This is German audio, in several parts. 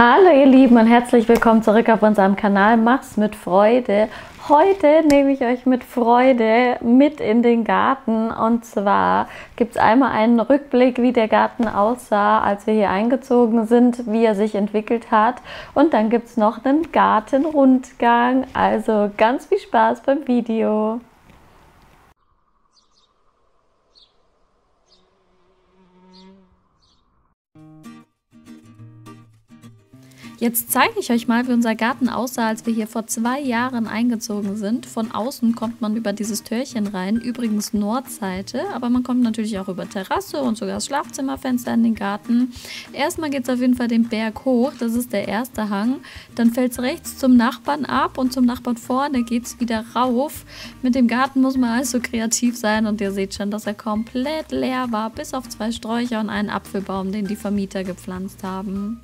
Hallo ihr Lieben und herzlich willkommen zurück auf unserem Kanal Mach's mit Freude. Heute nehme ich euch mit Freude mit in den Garten und zwar gibt es einmal einen Rückblick, wie der Garten aussah, als wir hier eingezogen sind, wie er sich entwickelt hat und dann gibt es noch einen Gartenrundgang. Also ganz viel Spaß beim Video. Jetzt zeige ich euch mal, wie unser Garten aussah, als wir hier vor zwei Jahren eingezogen sind. Von außen kommt man über dieses Türchen rein, übrigens Nordseite, aber man kommt natürlich auch über Terrasse und sogar das Schlafzimmerfenster in den Garten. Erstmal geht es auf jeden Fall den Berg hoch, das ist der erste Hang. Dann fällt es rechts zum Nachbarn ab und zum Nachbarn vorne geht es wieder rauf. Mit dem Garten muss man also kreativ sein und ihr seht schon, dass er komplett leer war, bis auf zwei Sträucher und einen Apfelbaum, den die Vermieter gepflanzt haben.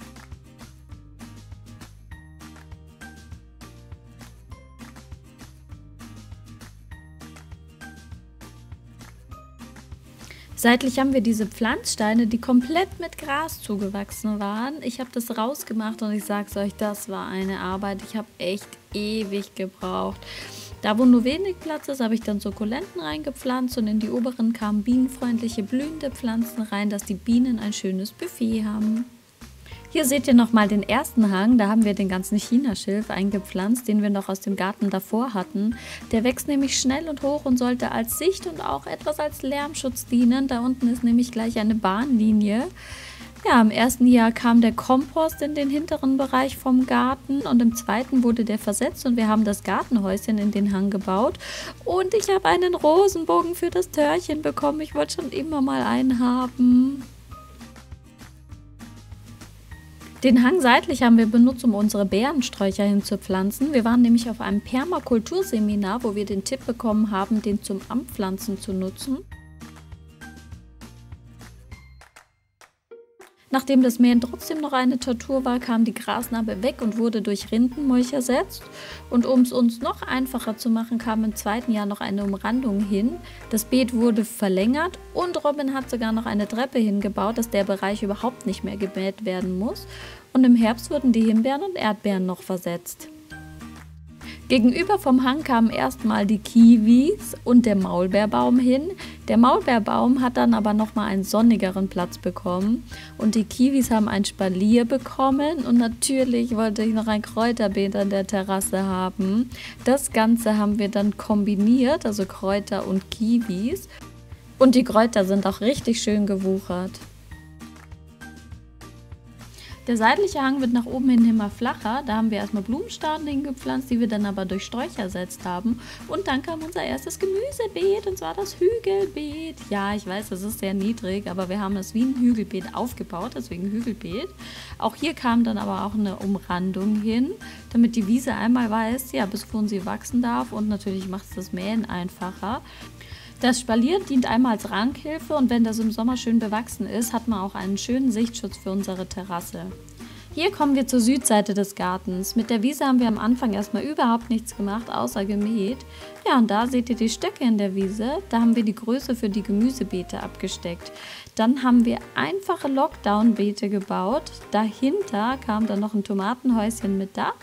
Seitlich haben wir diese Pflanzsteine, die komplett mit Gras zugewachsen waren. Ich habe das rausgemacht und ich sage es euch, das war eine Arbeit. Ich habe echt ewig gebraucht. Da, wo nur wenig Platz ist, habe ich dann Sukkulenten reingepflanzt und in die oberen kamen bienenfreundliche blühende Pflanzen rein, dass die Bienen ein schönes Buffet haben. Hier seht ihr nochmal den ersten Hang. Da haben wir den ganzen Chinaschilf eingepflanzt, den wir noch aus dem Garten davor hatten. Der wächst nämlich schnell und hoch und sollte als Sicht und auch etwas als Lärmschutz dienen. Da unten ist nämlich gleich eine Bahnlinie. Ja, im ersten Jahr kam der Kompost in den hinteren Bereich vom Garten und im zweiten wurde der versetzt und wir haben das Gartenhäuschen in den Hang gebaut. Und ich habe einen Rosenbogen für das Törchen bekommen. Ich wollte schon immer mal einen haben. Den Hang seitlich haben wir benutzt, um unsere Beerensträucher hinzupflanzen. Wir waren nämlich auf einem Permakulturseminar, wo wir den Tipp bekommen haben, den zum Anpflanzen zu nutzen. Nachdem das Mähen trotzdem noch eine Tortur war, kam die Grasnarbe weg und wurde durch Rindenmulch ersetzt. Und um es uns noch einfacher zu machen, kam im zweiten Jahr noch eine Umrandung hin. Das Beet wurde verlängert und Robin hat sogar noch eine Treppe hingebaut, dass der Bereich überhaupt nicht mehr gemäht werden muss. Und im Herbst wurden die Himbeeren und Erdbeeren noch versetzt. Gegenüber vom Hang kamen erstmal die Kiwis und der Maulbeerbaum hin. Der Maulbeerbaum hat dann aber nochmal einen sonnigeren Platz bekommen und die Kiwis haben ein Spalier bekommen und natürlich wollte ich noch ein Kräuterbeet an der Terrasse haben. Das Ganze haben wir dann kombiniert, also Kräuter und Kiwis. Und die Kräuter sind auch richtig schön gewuchert. Der seitliche Hang wird nach oben hin immer flacher. Da haben wir erstmal Blumenstauden hingepflanzt, die wir dann aber durch Sträucher ersetzt haben. Und dann kam unser erstes Gemüsebeet und zwar das Hügelbeet. Ja, ich weiß, das ist sehr niedrig, aber wir haben es wie ein Hügelbeet aufgebaut, deswegen Hügelbeet. Auch hier kam dann aber auch eine Umrandung hin, damit die Wiese einmal weiß, ja, bis wohin sie wachsen darf und natürlich macht es das Mähen einfacher. Das Spalier dient einmal als Rankhilfe und wenn das im Sommer schön bewachsen ist, hat man auch einen schönen Sichtschutz für unsere Terrasse. Hier kommen wir zur Südseite des Gartens. Mit der Wiese haben wir am Anfang erstmal überhaupt nichts gemacht, außer gemäht. Ja, und da seht ihr die Stöcke in der Wiese. Da haben wir die Größe für die Gemüsebeete abgesteckt. Dann haben wir einfache Lockdown-Beete gebaut. Dahinter kam dann noch ein Tomatenhäuschen mit Dach.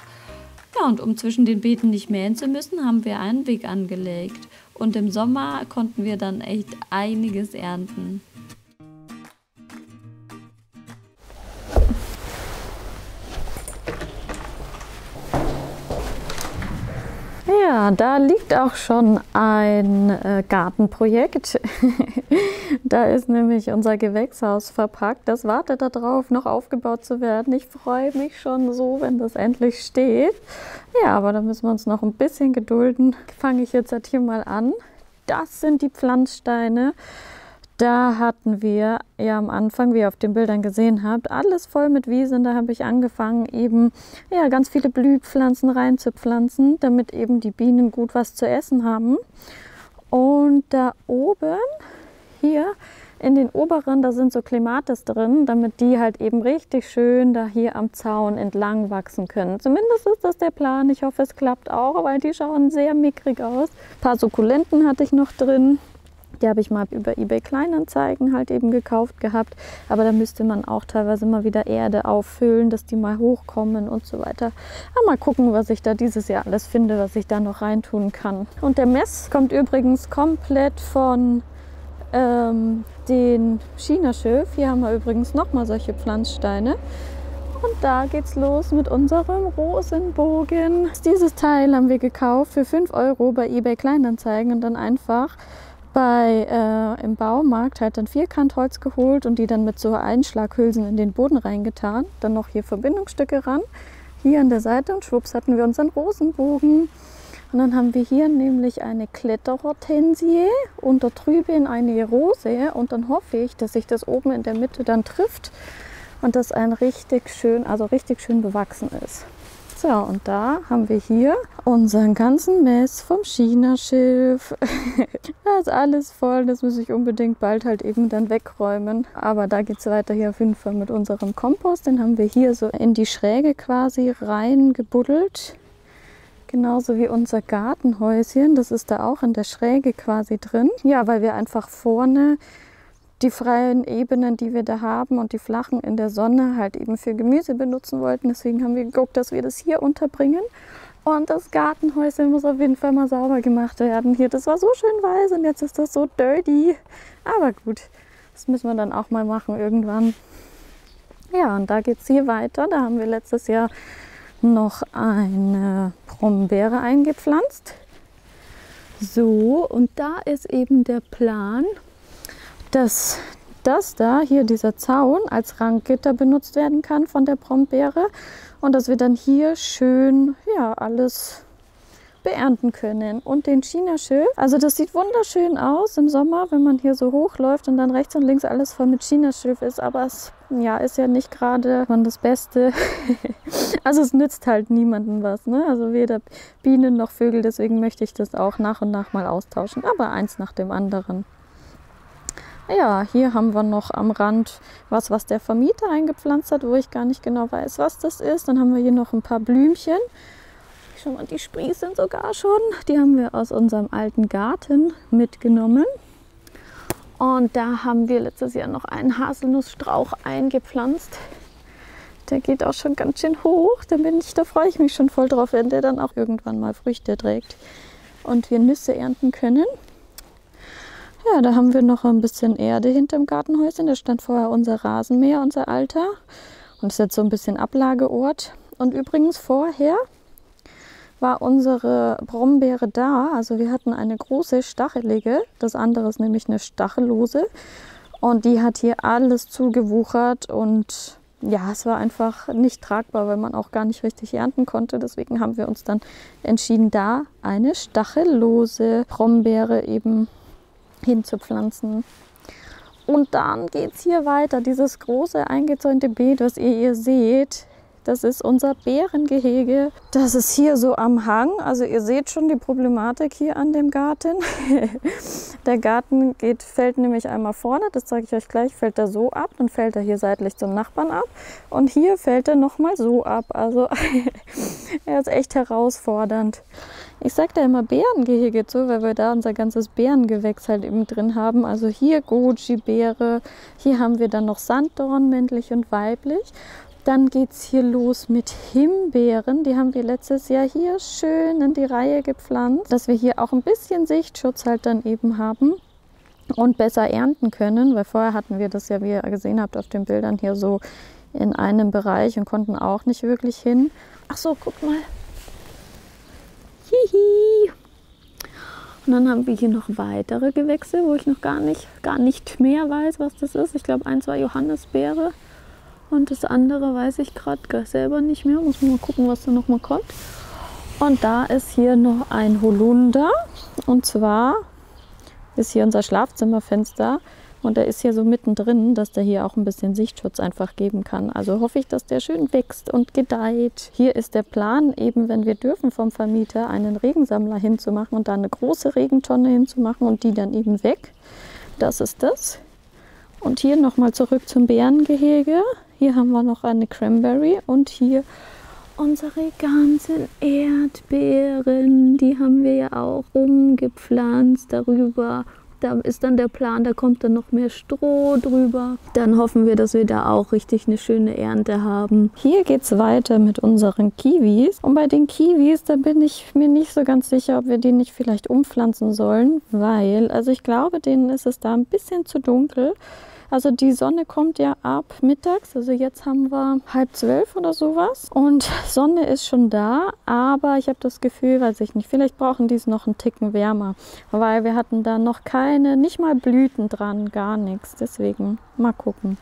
Ja, und um zwischen den Beeten nicht mähen zu müssen, haben wir einen Weg angelegt. Und im Sommer konnten wir dann echt einiges ernten. Ja, da liegt auch schon ein äh, Gartenprojekt. da ist nämlich unser Gewächshaus verpackt. Das wartet darauf, noch aufgebaut zu werden. Ich freue mich schon so, wenn das endlich steht. Ja, aber da müssen wir uns noch ein bisschen gedulden. Fange ich jetzt halt hier mal an. Das sind die Pflanzsteine. Da hatten wir ja am Anfang, wie ihr auf den Bildern gesehen habt, alles voll mit Wiesen. Da habe ich angefangen, eben ja, ganz viele Blühpflanzen reinzupflanzen, damit eben die Bienen gut was zu essen haben. Und da oben, hier in den oberen, da sind so Klematis drin, damit die halt eben richtig schön da hier am Zaun entlang wachsen können. Zumindest ist das der Plan. Ich hoffe, es klappt auch, weil die schauen sehr mickrig aus. Ein paar Sukkulenten hatte ich noch drin. Die habe ich mal über eBay Kleinanzeigen halt eben gekauft gehabt. Aber da müsste man auch teilweise mal wieder Erde auffüllen, dass die mal hochkommen und so weiter. Aber mal gucken, was ich da dieses Jahr alles finde, was ich da noch reintun kann. Und der Mess kommt übrigens komplett von ähm, den China-Schiff. Hier haben wir übrigens nochmal solche Pflanzsteine. Und da geht's los mit unserem Rosenbogen. Dieses Teil haben wir gekauft für 5 Euro bei eBay Kleinanzeigen und dann einfach bei äh, im Baumarkt halt dann Vierkantholz geholt und die dann mit so Einschlaghülsen in den Boden reingetan. Dann noch hier Verbindungsstücke ran, hier an der Seite und schwupps hatten wir unseren Rosenbogen. Und dann haben wir hier nämlich eine Kletterhortensie und da drüben eine Rose und dann hoffe ich, dass sich das oben in der Mitte dann trifft und das ein richtig schön, also richtig schön bewachsen ist. So, und da haben wir hier unseren ganzen Mess vom China-Schiff. da ist alles voll, das muss ich unbedingt bald halt eben dann wegräumen. Aber da geht es weiter hier auf jeden Fall mit unserem Kompost. Den haben wir hier so in die Schräge quasi reingebuddelt. Genauso wie unser Gartenhäuschen, das ist da auch in der Schräge quasi drin. Ja, weil wir einfach vorne die freien Ebenen, die wir da haben und die flachen in der Sonne halt eben für Gemüse benutzen wollten. Deswegen haben wir geguckt, dass wir das hier unterbringen. Und das Gartenhäuschen muss auf jeden Fall mal sauber gemacht werden. Hier, das war so schön weiß und jetzt ist das so dirty. Aber gut, das müssen wir dann auch mal machen irgendwann. Ja, und da geht es hier weiter. Da haben wir letztes Jahr noch eine Brombeere eingepflanzt. So, und da ist eben der Plan, dass das da, hier dieser Zaun, als Ranggitter benutzt werden kann von der Brombeere und dass wir dann hier schön ja, alles beernten können. Und den China-Schiff, also das sieht wunderschön aus im Sommer, wenn man hier so hochläuft und dann rechts und links alles voll mit China-Schiff ist, aber es ja, ist ja nicht gerade das Beste. also es nützt halt niemandem was, ne? also weder Bienen noch Vögel, deswegen möchte ich das auch nach und nach mal austauschen, aber eins nach dem anderen. Ja, hier haben wir noch am Rand was, was der Vermieter eingepflanzt hat, wo ich gar nicht genau weiß, was das ist. Dann haben wir hier noch ein paar Blümchen. Schau mal, die sprießen sogar schon. Die haben wir aus unserem alten Garten mitgenommen. Und da haben wir letztes Jahr noch einen Haselnussstrauch eingepflanzt. Der geht auch schon ganz schön hoch. Da, bin ich, da freue ich mich schon voll drauf, wenn der dann auch irgendwann mal Früchte trägt und wir Nüsse ernten können. Ja, da haben wir noch ein bisschen Erde hinterm Gartenhäuschen. Da stand vorher unser Rasenmäher, unser alter. Und ist jetzt so ein bisschen Ablageort. Und übrigens vorher war unsere Brombeere da. Also wir hatten eine große stachelige, das andere ist nämlich eine stachellose. Und die hat hier alles zugewuchert und ja, es war einfach nicht tragbar, weil man auch gar nicht richtig ernten konnte. Deswegen haben wir uns dann entschieden, da eine stachellose Brombeere eben hinzupflanzen. Und dann geht es hier weiter. Dieses große eingezäunte Beet, was ihr hier seht, das ist unser Bärengehege. Das ist hier so am Hang. Also ihr seht schon die Problematik hier an dem Garten. der Garten geht, fällt nämlich einmal vorne, das zeige ich euch gleich, fällt er so ab. Dann fällt er hier seitlich zum Nachbarn ab. Und hier fällt er nochmal so ab. Also er ist echt herausfordernd. Ich sage da immer Bärengehege zu, weil wir da unser ganzes Bärengewächs halt eben drin haben. Also hier Goji-Beere, hier haben wir dann noch Sanddorn, männlich und weiblich. Dann geht es hier los mit Himbeeren. Die haben wir letztes Jahr hier schön in die Reihe gepflanzt, dass wir hier auch ein bisschen Sichtschutz halt dann eben haben und besser ernten können, weil vorher hatten wir das ja, wie ihr gesehen habt auf den Bildern, hier so in einem Bereich und konnten auch nicht wirklich hin. Ach so, guck mal. Hihi. Und dann haben wir hier noch weitere Gewächse, wo ich noch gar nicht, gar nicht mehr weiß, was das ist. Ich glaube, eins war Johannisbeere. Und das andere weiß ich gerade selber nicht mehr. Muss man mal gucken, was da noch mal kommt. Und da ist hier noch ein Holunder. Und zwar ist hier unser Schlafzimmerfenster. Und der ist hier so mittendrin, dass der hier auch ein bisschen Sichtschutz einfach geben kann. Also hoffe ich, dass der schön wächst und gedeiht. Hier ist der Plan, eben wenn wir dürfen vom Vermieter, einen Regensammler hinzumachen und da eine große Regentonne hinzumachen und die dann eben weg. Das ist das. Und hier nochmal zurück zum Bärengehege. Hier haben wir noch eine Cranberry und hier unsere ganzen Erdbeeren. Die haben wir ja auch umgepflanzt. Darüber Da ist dann der Plan, da kommt dann noch mehr Stroh drüber. Dann hoffen wir, dass wir da auch richtig eine schöne Ernte haben. Hier geht es weiter mit unseren Kiwis. Und bei den Kiwis, da bin ich mir nicht so ganz sicher, ob wir die nicht vielleicht umpflanzen sollen, weil, also ich glaube, denen ist es da ein bisschen zu dunkel. Also die Sonne kommt ja ab mittags. Also jetzt haben wir halb zwölf oder sowas. Und Sonne ist schon da. Aber ich habe das Gefühl, weiß ich nicht, vielleicht brauchen die es noch einen Ticken wärmer. Weil wir hatten da noch keine, nicht mal Blüten dran, gar nichts. Deswegen mal gucken.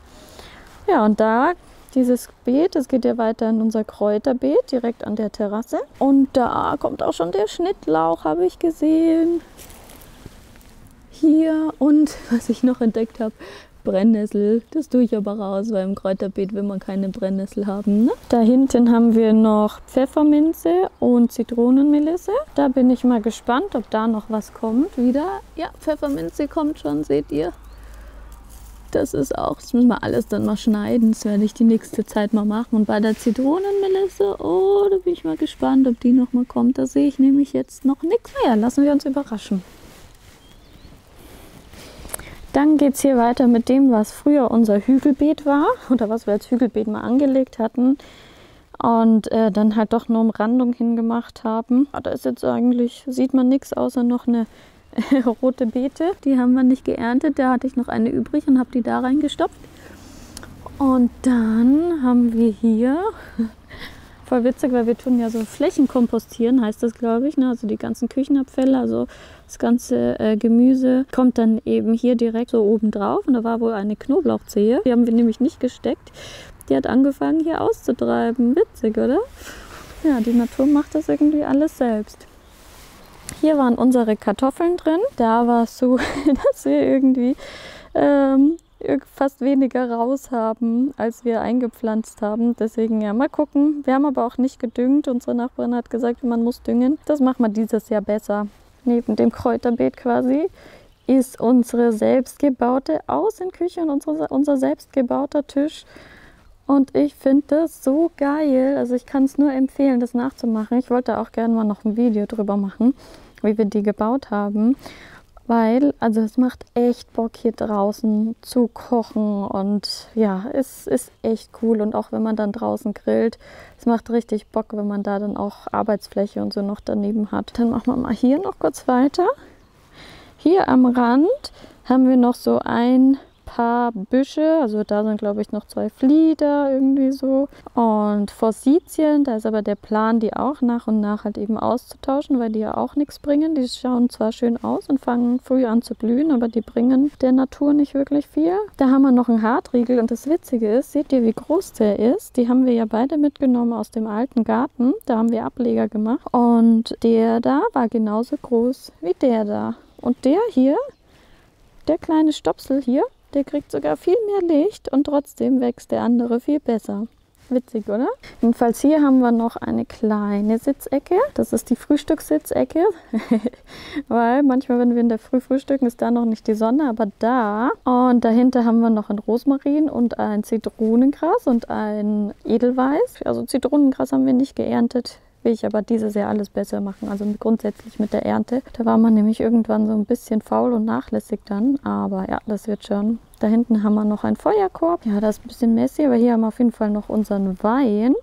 Ja, und da dieses Beet, es geht ja weiter in unser Kräuterbeet direkt an der Terrasse. Und da kommt auch schon der Schnittlauch, habe ich gesehen. Hier und was ich noch entdeckt habe, Brennnessel. Das tue ich aber raus, weil im Kräuterbeet will man keine Brennnessel haben. Ne? Da hinten haben wir noch Pfefferminze und Zitronenmelisse. Da bin ich mal gespannt, ob da noch was kommt wieder. Ja, Pfefferminze kommt schon, seht ihr. Das ist auch, das müssen wir alles dann mal schneiden. Das werde ich die nächste Zeit mal machen. Und bei der Zitronenmelisse, oh, da bin ich mal gespannt, ob die noch mal kommt. Da sehe ich nämlich jetzt noch nichts. Naja, lassen wir uns überraschen. Dann geht es hier weiter mit dem, was früher unser Hügelbeet war oder was wir als Hügelbeet mal angelegt hatten und äh, dann halt doch eine Umrandung hingemacht haben. Ah, da ist jetzt eigentlich, sieht man nichts außer noch eine rote Beete. Die haben wir nicht geerntet, da hatte ich noch eine übrig und habe die da reingestopft. Und dann haben wir hier voll witzig, weil wir tun ja so Flächenkompostieren, heißt das, glaube ich. Ne? Also die ganzen Küchenabfälle, also das ganze äh, Gemüse kommt dann eben hier direkt so oben drauf. Und da war wohl eine Knoblauchzehe. Die haben wir nämlich nicht gesteckt. Die hat angefangen hier auszutreiben. Witzig, oder? Ja, die Natur macht das irgendwie alles selbst. Hier waren unsere Kartoffeln drin. Da war es so, dass wir irgendwie ähm, fast weniger raus haben, als wir eingepflanzt haben. Deswegen ja, mal gucken. Wir haben aber auch nicht gedüngt. Unsere Nachbarin hat gesagt, man muss düngen. Das machen wir dieses Jahr besser. Neben dem Kräuterbeet quasi ist unsere selbstgebaute Außenküche und unsere, unser selbstgebauter Tisch. Und ich finde das so geil. Also ich kann es nur empfehlen, das nachzumachen. Ich wollte auch gerne mal noch ein Video drüber machen, wie wir die gebaut haben weil also es macht echt Bock hier draußen zu kochen und ja, es ist echt cool und auch wenn man dann draußen grillt, es macht richtig Bock, wenn man da dann auch Arbeitsfläche und so noch daneben hat. Dann machen wir mal hier noch kurz weiter. Hier am Rand haben wir noch so ein paar Büsche. Also da sind, glaube ich, noch zwei Flieder irgendwie so. Und Forsythien, da ist aber der Plan, die auch nach und nach halt eben auszutauschen, weil die ja auch nichts bringen. Die schauen zwar schön aus und fangen früh an zu blühen, aber die bringen der Natur nicht wirklich viel. Da haben wir noch einen Hartriegel und das Witzige ist, seht ihr, wie groß der ist? Die haben wir ja beide mitgenommen aus dem alten Garten. Da haben wir Ableger gemacht und der da war genauso groß wie der da. Und der hier, der kleine Stopsel hier, der kriegt sogar viel mehr Licht und trotzdem wächst der andere viel besser. Witzig, oder? Jedenfalls hier haben wir noch eine kleine Sitzecke. Das ist die Frühstückssitzecke. Weil manchmal, wenn wir in der Früh frühstücken, ist da noch nicht die Sonne, aber da. Und dahinter haben wir noch ein Rosmarin und ein Zitronengras und ein Edelweiß. Also Zitronengras haben wir nicht geerntet will ich aber dieses Jahr alles besser machen. Also grundsätzlich mit der Ernte. Da war man nämlich irgendwann so ein bisschen faul und nachlässig dann. Aber ja, das wird schon. Da hinten haben wir noch einen Feuerkorb. Ja, das ist ein bisschen messy, aber hier haben wir auf jeden Fall noch unseren Wein.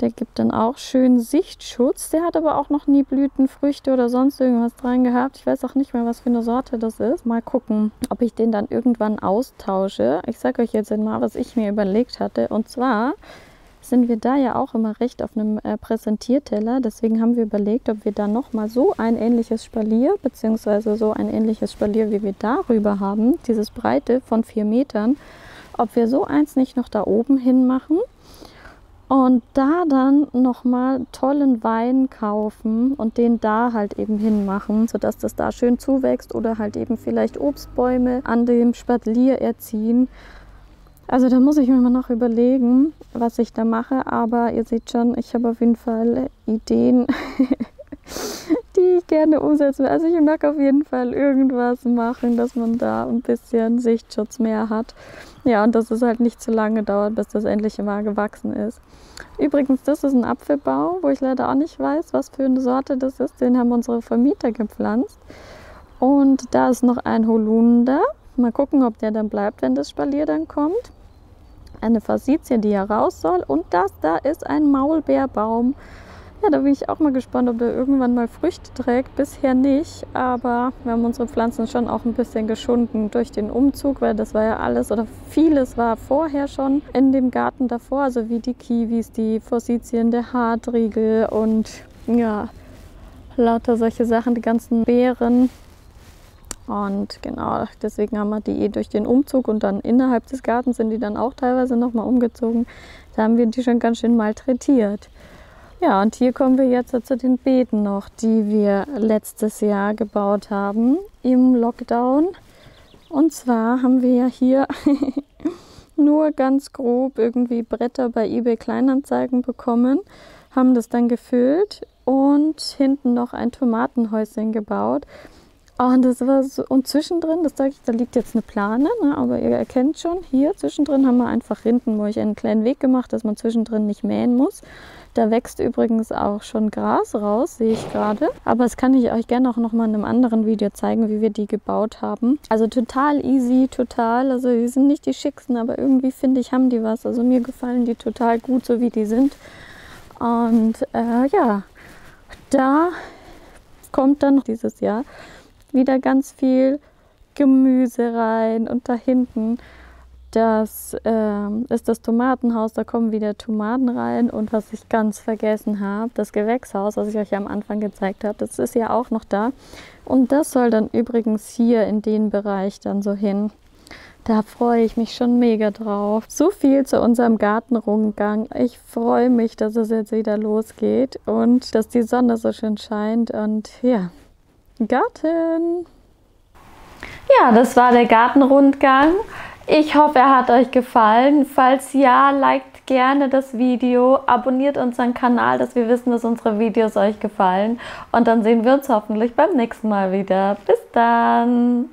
Der gibt dann auch schön Sichtschutz. Der hat aber auch noch nie Blütenfrüchte oder sonst irgendwas dran gehabt. Ich weiß auch nicht mehr, was für eine Sorte das ist. Mal gucken, ob ich den dann irgendwann austausche. Ich sage euch jetzt mal, was ich mir überlegt hatte. Und zwar sind wir da ja auch immer recht auf einem äh, Präsentierteller. Deswegen haben wir überlegt, ob wir da nochmal so ein ähnliches Spalier, beziehungsweise so ein ähnliches Spalier, wie wir darüber haben, dieses Breite von vier Metern, ob wir so eins nicht noch da oben hin machen und da dann nochmal tollen Wein kaufen und den da halt eben hinmachen, sodass das da schön zuwächst oder halt eben vielleicht Obstbäume an dem Spalier erziehen also da muss ich mir mal noch überlegen, was ich da mache. Aber ihr seht schon, ich habe auf jeden Fall Ideen, die ich gerne umsetzen will. Also ich mag auf jeden Fall irgendwas machen, dass man da ein bisschen Sichtschutz mehr hat. Ja, und dass es halt nicht zu lange dauert, bis das endlich mal gewachsen ist. Übrigens, das ist ein Apfelbau, wo ich leider auch nicht weiß, was für eine Sorte das ist. Den haben unsere Vermieter gepflanzt. Und da ist noch ein Holunder. Mal gucken, ob der dann bleibt, wenn das Spalier dann kommt. Eine Forsythie, die ja raus soll. Und das da ist ein Maulbeerbaum. Ja, da bin ich auch mal gespannt, ob der irgendwann mal Früchte trägt. Bisher nicht, aber wir haben unsere Pflanzen schon auch ein bisschen geschunden durch den Umzug, weil das war ja alles oder vieles war vorher schon in dem Garten davor, also wie die Kiwis, die Forsythien, der Hartriegel und ja, lauter solche Sachen, die ganzen Beeren. Und genau, deswegen haben wir die eh durch den Umzug und dann innerhalb des Gartens sind die dann auch teilweise nochmal umgezogen. Da haben wir die schon ganz schön malträtiert. Ja, und hier kommen wir jetzt zu den Beeten noch, die wir letztes Jahr gebaut haben im Lockdown. Und zwar haben wir ja hier nur ganz grob irgendwie Bretter bei eBay Kleinanzeigen bekommen, haben das dann gefüllt und hinten noch ein Tomatenhäuschen gebaut. Und das war so, und zwischendrin, das sage ich, da liegt jetzt eine Plane, ne, aber ihr erkennt schon, hier zwischendrin haben wir einfach hinten, wo ich einen kleinen Weg gemacht, dass man zwischendrin nicht mähen muss. Da wächst übrigens auch schon Gras raus, sehe ich gerade. Aber das kann ich euch gerne auch noch mal in einem anderen Video zeigen, wie wir die gebaut haben. Also total easy, total. Also die sind nicht die schicksten, aber irgendwie finde ich, haben die was. Also mir gefallen die total gut, so wie die sind. Und äh, ja, da kommt dann dieses Jahr wieder ganz viel Gemüse rein und da hinten das äh, ist das Tomatenhaus, da kommen wieder Tomaten rein. Und was ich ganz vergessen habe, das Gewächshaus, was ich euch am Anfang gezeigt habe, das ist ja auch noch da. Und das soll dann übrigens hier in den Bereich dann so hin. Da freue ich mich schon mega drauf. So viel zu unserem Gartenrundgang. Ich freue mich, dass es jetzt wieder losgeht und dass die Sonne so schön scheint. Und ja, Garten. Ja, das war der Gartenrundgang. Ich hoffe, er hat euch gefallen. Falls ja, liked gerne das Video, abonniert unseren Kanal, dass wir wissen, dass unsere Videos euch gefallen. Und dann sehen wir uns hoffentlich beim nächsten Mal wieder. Bis dann!